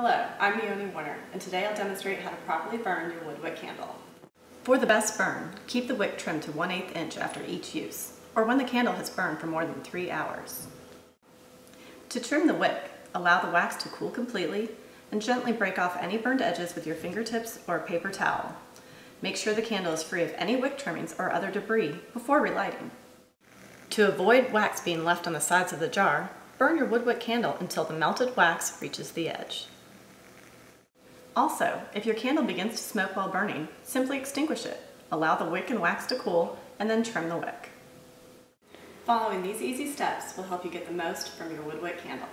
Hello, I'm Leonie Warner, and today I'll demonstrate how to properly burn your WoodWick candle. For the best burn, keep the wick trimmed to 1 8 inch after each use, or when the candle has burned for more than 3 hours. To trim the wick, allow the wax to cool completely and gently break off any burned edges with your fingertips or a paper towel. Make sure the candle is free of any wick trimmings or other debris before relighting. To avoid wax being left on the sides of the jar, burn your WoodWick candle until the melted wax reaches the edge. Also, if your candle begins to smoke while burning, simply extinguish it. Allow the wick and wax to cool, and then trim the wick. Following these easy steps will help you get the most from your WoodWick candle.